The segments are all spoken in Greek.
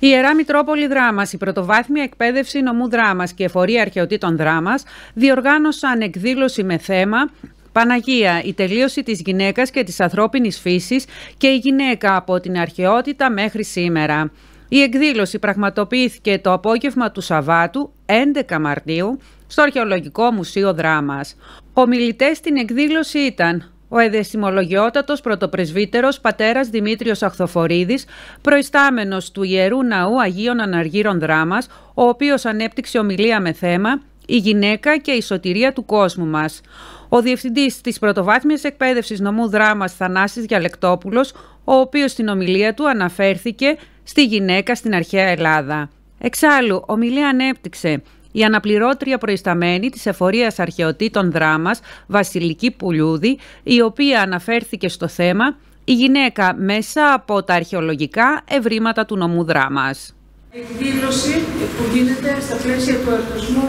Η Ιερά Μητρόπολη Δράμας, η Πρωτοβάθμια Εκπαίδευση Νομού Δράμας και Εφορία Αρχαιοτήτων Δράμας διοργάνωσαν εκδήλωση με θέμα Παναγία, η τελείωση της γυναίκας και της ανθρώπινης φύσης και η γυναίκα από την αρχαιότητα μέχρι σήμερα. Η εκδήλωση πραγματοποιήθηκε το απόγευμα του Σαββάτου, 11 Μαρτίου, στο Αρχαιολογικό Μουσείο Δράμας. Ομιλητές στην εκδήλωση ήταν ο εδεσιμολογιότατος πρωτοπρεσβύτερος πατέρας Δημήτριος Αχθοφορίδης, προϊστάμενος του Ιερού Ναού Αγίων Αναργύρων Δράμας, ο οποίος ανέπτυξε ομιλία με θέμα «Η γυναίκα και η σωτηρία του κόσμου μας». Ο Διευθυντής της Πρωτοβάθμιας Εκπαίδευσης Νομού Δράμας Θανάσης Γιαλεκτόπουλος, ο οποίος στην ομιλία του αναφέρθηκε στη γυναίκα στην αρχαία Ελλάδα. Εξάλλου, ομιλία ανέπτυξε η αναπληρώτρια προϊσταμένη της εφορίας αρχαιοτήτων δράμας Βασιλική Πουλιούδη, η οποία αναφέρθηκε στο θέμα «Η γυναίκα μέσα από τα αρχαιολογικά ευρήματα του νομού δράμας». Εκδήλωση που γίνεται στα πλαίσια του εορτασμού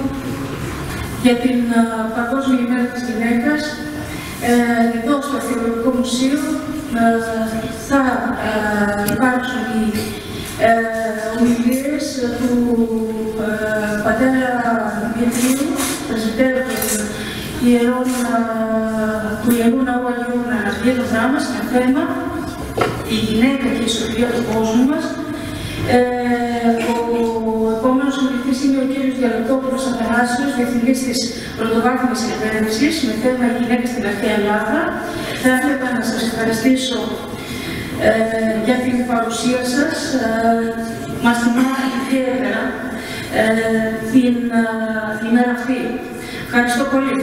για την Παγκόσμια ημέρα της γυναίκας ε, εδώ στο Αρχαιολογικό Μουσείο ε, θα ε, υπάρξουν οι ομιλίες του πατέρα του Ιερού Ναού Αγίου Αγίου Δράμας με θέμα η γυναίκα και η σωτηρία του κόσμου μας. Ε, ο επόμενος ομιλητής είναι ο κύριος Διαλεκτόπουλος Αθανάσιος, Διευθυντής της Πρωτοβάθμιας Εκπαίδευσης με θέμα η γυναίκα στην αρχαία Ελλάδα. Θα ήθελα να σας ευχαριστήσω ε, για την παρουσία σας. Ε, μας θυμάται ιδιαίτερα ε, την ε, ημέρα αυτή. Ευχαριστώ πολύ.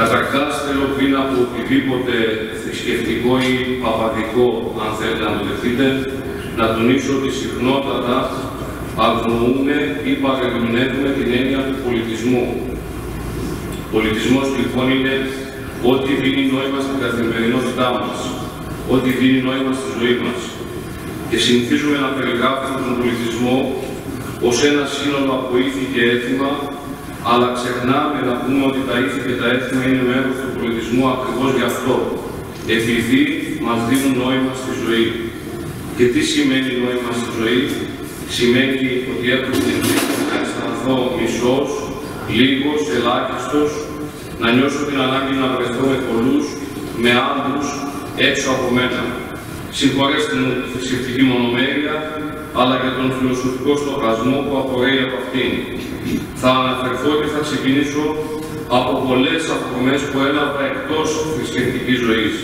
Καταρχάς, θέλω πριν από οτιδήποτε θρησκευτικό ή παπαδικό, αν θέλετε να το δεχτείτε, να τονίσω ότι συχνότατα αγνοούμε ή παρεμβολεύουμε την έννοια του πολιτισμού. Ο πολιτισμός λοιπόν είναι ό,τι δίνει νόημα στην καθημερινότητά μας, ό,τι δίνει νόημα στη ζωή μας. Και συνηθίζουμε να περιγράφουμε τον πολιτισμό ως ένα σύνολο από ήθη και έθιμα, αλλά ξεχνάμε να πούμε ότι τα ήθη και τα έθιμα είναι μέρος του πολιτισμού ακριβώς γι' αυτό. Επειδή μας δίνουν νόημα στη ζωή. Και τι σημαίνει νόημα στη ζωή, σημαίνει ότι έχω την ευκαιρία να αισθανθώ μισός, λίγος, ελάχιστος, να νιώσω την ανάγκη να βρεθώ με πολλούς, με άλλους, έξω από μένα. Συγχωρέστε μου τη θρησκευτική μονομέρεια, αλλά και τον φιλοσοφικό στοχασμό που απορρέει από αυτήν. Θα αναφερθώ και θα ξεκινήσω από πολλές αφορμές που έλαβα εκτός θρησκευτικής ζωής.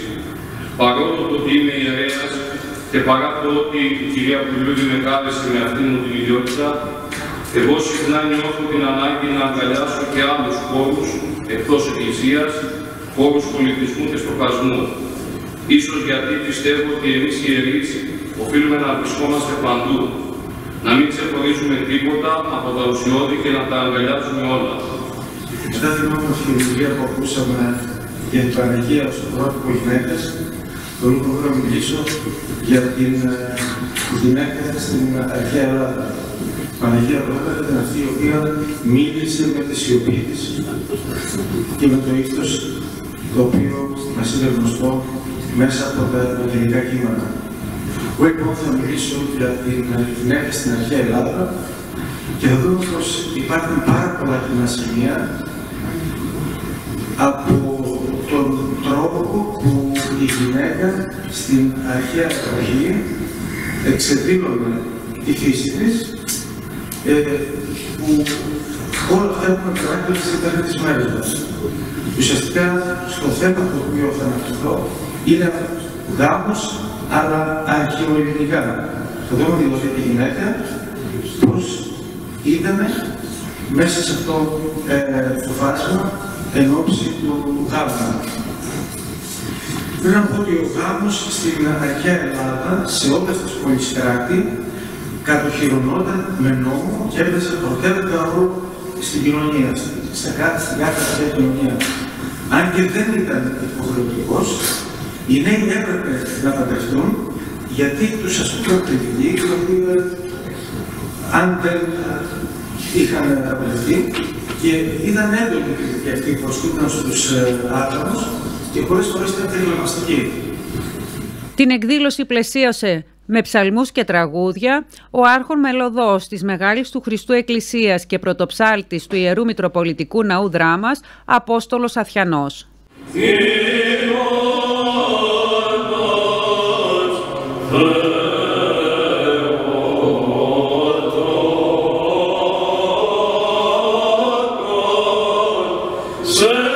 Παρόλο το ότι είμαι ιερέας και παρά το ότι η κυρία Πουλούδη με κάλεσε με αυτήν μου την ιδιότητα, εγώ συχνά νιώθω την ανάγκη να αγκαλιάσω και άλλους χώρους εκτός Εκκλησίας, χώρους πολιτισμού και στοχασμού. Ίσως γιατί πιστεύω ότι εμείς οι ιερείς οφείλουμε να βρισκόμαστε παντού, να μην ξεχωρίζουμε τίποτα από τα ουσιώδη και να τα αγκαλιάζουμε όλα. Μετά την όμορφη λειτουργία που ακούσαμε για την Παναγία στον πρότυπο γυναίκα, θέλω να μιλήσω για την ε, γυναίκα στην αρχαία Ελλάδα. Η Παναγία Ελλάδα ήταν αυτή η οποία μίλησε με τη σιωπή της και με το ήθος το οποίο μας είναι γνωστό μέσα από τα ελληνικά κείμενα. Εγώ λοιπόν θα μιλήσω για την γυναίκα στην αρχαία Ελλάδα και θα δούμε πως υπάρχουν πάρα πολλά κοινά σημεία από τον τρόπο που η γυναίκα στην αρχαία εποχή εξεδήλωνε τη φύση της ε, που όλα αυτά έχουν χαρακτήρα στις υπέρ μέρες μας. Ουσιαστικά στο θέμα το οποίο θα αναφερθώ είναι γάμος αλλά αρχαιοελληνικά. Θα δούμε δηλαδή τη γυναίκα πώς είδαμε μέσα σε αυτό ε, το φάσμα εν ώψη του γάμου. Πρέπει να πω ότι ο γάμος στην αρχαία Ελλάδα, σε όλες τις πόλεις κράτη, κατοχυρωνόταν με νόμο και έπαιζε πρωτεύοντα ρόλο στην κοινωνία, στα κάθε, στην κάθε κοινωνίας. Αν και δεν ήταν υποχρεωτικός, οι νέοι έπρεπε να παντρευτούν γιατί τους ασκούν κριτική ότι αν δεν είχαν παντρευτεί και ήταν έντονη η κριτική αυτή που ασκούνταν στους ε, άτομους και πολλές φορές ήταν θελοναστική. Την εκδήλωση πλαισίωσε Με ψαλμούς και τραγούδια, ο άρχον μελωδός της Μεγάλης του Χριστού Εκκλησίας και πρωτοψάλτης του Ιερού Μητροπολιτικού Ναού Δράμας, Απόστολος Αθιανός. Santo.